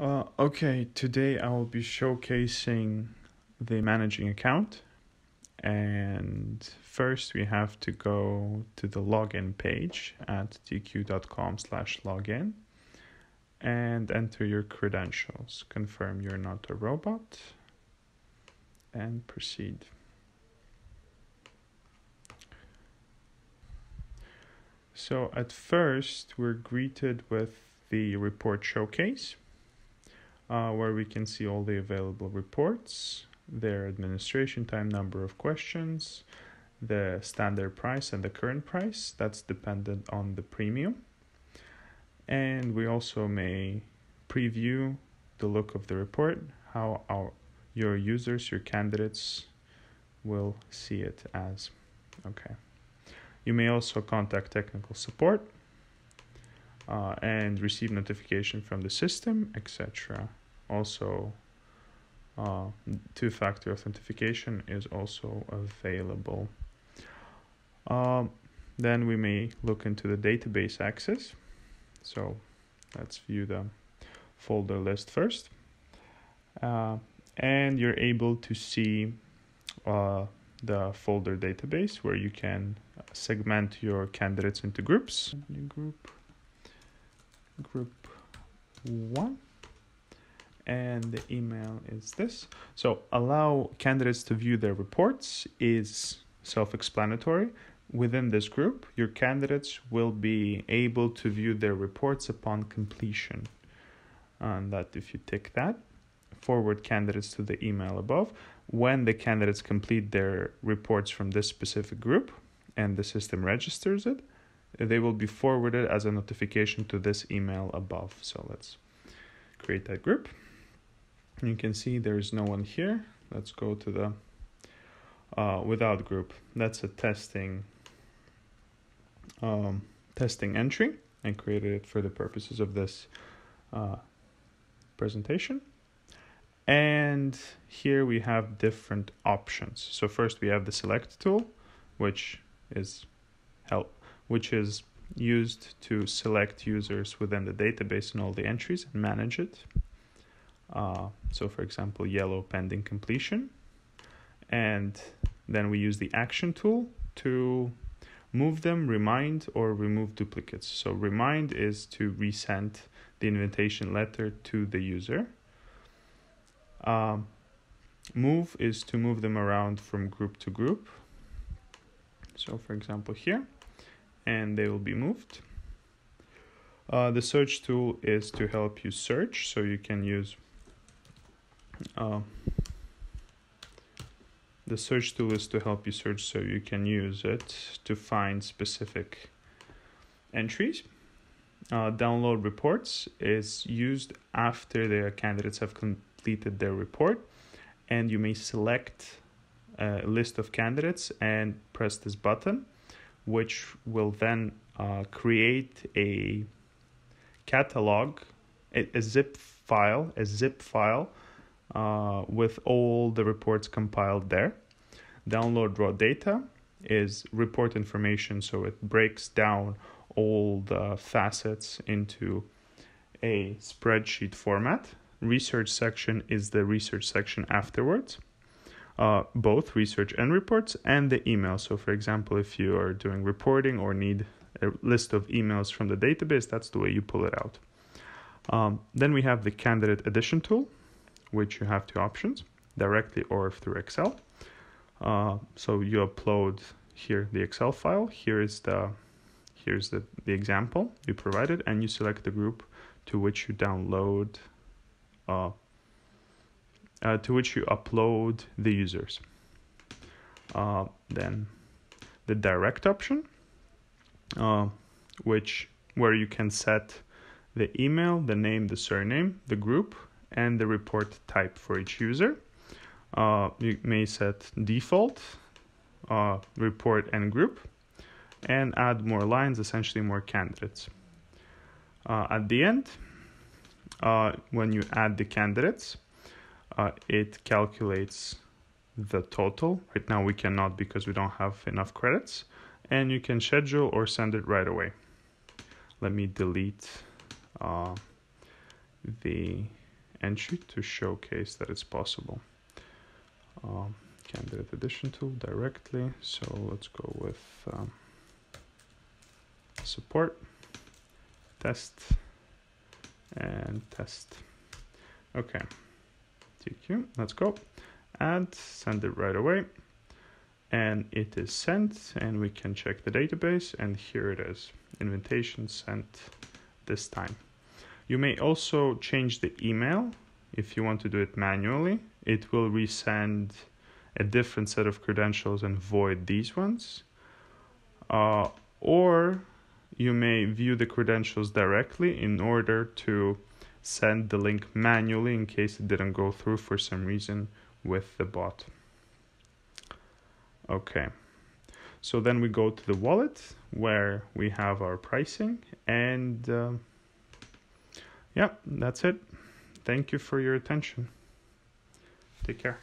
Uh, okay, today I will be showcasing the managing account. And first we have to go to the login page at teique.com slash login and enter your credentials. Confirm you're not a robot and proceed. So at first we're greeted with the report showcase uh, where we can see all the available reports, their administration time, number of questions, the standard price and the current price. That's dependent on the premium. And we also may preview the look of the report, how our your users, your candidates will see it as. Okay. You may also contact technical support uh, and receive notification from the system, etc also uh, two-factor authentication is also available. Um, then we may look into the database access. So let's view the folder list first. Uh, and you're able to see uh, the folder database where you can segment your candidates into groups. Group, group one and the email is this. So allow candidates to view their reports is self-explanatory. Within this group, your candidates will be able to view their reports upon completion. And that if you tick that, forward candidates to the email above. When the candidates complete their reports from this specific group and the system registers it, they will be forwarded as a notification to this email above. So let's create that group. You can see there's no one here. Let's go to the uh, without group. That's a testing um, testing entry. I created it for the purposes of this uh, presentation. And here we have different options. So first we have the select tool, which is help, which is used to select users within the database and all the entries and manage it. Uh, so for example, yellow pending completion. And then we use the action tool to move them, remind, or remove duplicates. So remind is to resend the invitation letter to the user. Um, move is to move them around from group to group. So for example here, and they will be moved. Uh, the search tool is to help you search, so you can use uh, the search tool is to help you search so you can use it to find specific entries. Uh, download reports is used after the candidates have completed their report and you may select a list of candidates and press this button which will then uh, create a catalog a, a zip file a zip file uh, with all the reports compiled there. Download raw data is report information, so it breaks down all the facets into a spreadsheet format. Research section is the research section afterwards. Uh, both research and reports and the email. So, for example, if you are doing reporting or need a list of emails from the database, that's the way you pull it out. Um, then we have the candidate addition tool which you have two options directly or through Excel. Uh, so you upload here the Excel file. Here is the here's the, the example you provided, and you select the group to which you download uh, uh, to which you upload the users. Uh, then the direct option, uh, which where you can set the email, the name, the surname, the group, and the report type for each user. Uh, you may set default, uh, report and group, and add more lines, essentially more candidates. Uh, at the end, uh, when you add the candidates, uh, it calculates the total. Right now we cannot because we don't have enough credits, and you can schedule or send it right away. Let me delete uh, the entry to showcase that it's possible. Um, candidate addition tool directly. So let's go with um, support, test, and test. Okay, TEIQue, let's go. Add, send it right away. And it is sent, and we can check the database, and here it is. Invitation sent this time. You may also change the email if you want to do it manually. It will resend a different set of credentials and void these ones. Uh, or you may view the credentials directly in order to send the link manually in case it didn't go through for some reason with the bot. Okay, so then we go to the wallet where we have our pricing and uh, yeah, that's it. Thank you for your attention. Take care.